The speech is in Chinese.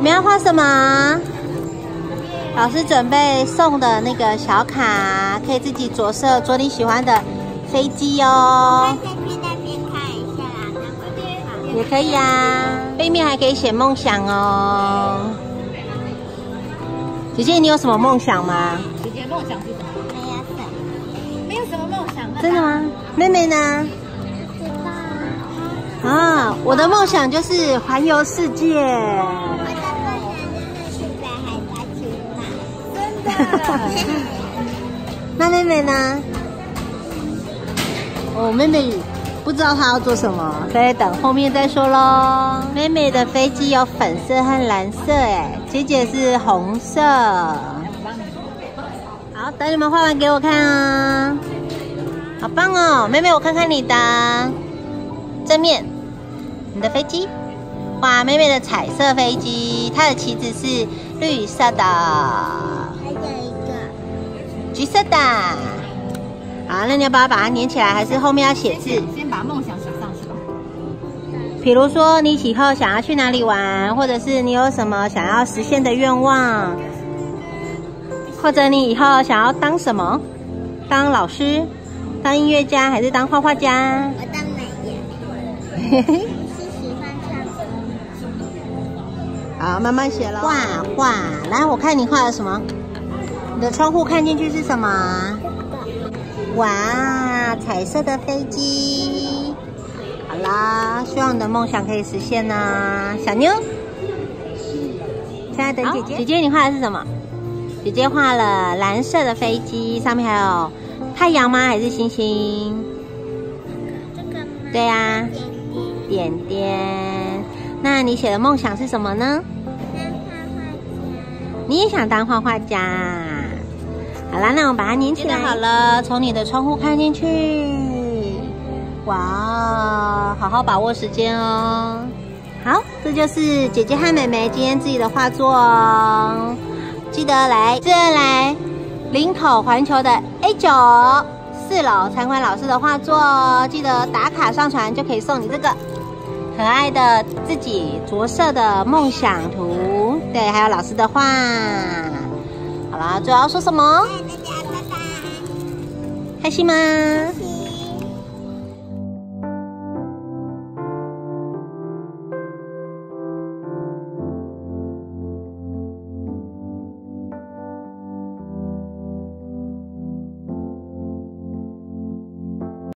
你们要画什么？老师准备送的那个小卡，可以自己着色，着你喜欢的飞机哦。再去那边看一下啦，那边也可以啊，背面还可以写梦想哦。姐姐，你有什么梦想吗？姐姐梦想是什么？没有什没有什么梦想。真的吗？妹妹呢？啊，我的梦想就是环游世界。那妹妹呢？哦，妹妹不知道她要做什么，所以等后面再说喽。妹妹的飞机有粉色和蓝色，哎，姐姐是红色。好，等你们画完给我看啊！好棒哦，妹妹，我看看你的正面，你的飞机。哇，妹妹的彩色飞机，它的旗子是绿色的。橘色的。好，那你要不要把它粘起来，还是后面要写字？先把梦想写上去吧。比如说你以后想要去哪里玩，或者是你有什么想要实现的愿望，或者你以后想要当什么？当老师、当音乐家，还是当画画家？我当美颜。是喜欢唱歌。好，慢慢写了。画画，来，我看你画了什么？你的窗户看进去是什么？哇，彩色的飞机。好啦，希望你的梦想可以实现呐、小妞。现在的姐姐。姐姐，你画的是什么？姐姐画了蓝色的飞机，上面还有太阳吗？还是星星？这个吗？对呀、点点。点点。那你写的梦想是什么呢？当画画家。你也想当画画家？好啦，那我们把它粘起来。好了，从你的窗户看进去。哇，好好把握时间哦。好，这就是姐姐和妹妹今天自己的画作哦。记得来，记得来林口环球的 A 九四楼参观老师的画作哦。记得打卡上传就可以送你这个可爱的自己着色的梦想图，对，还有老师的画。好啦，最后要说什么？大家拜拜。开心吗？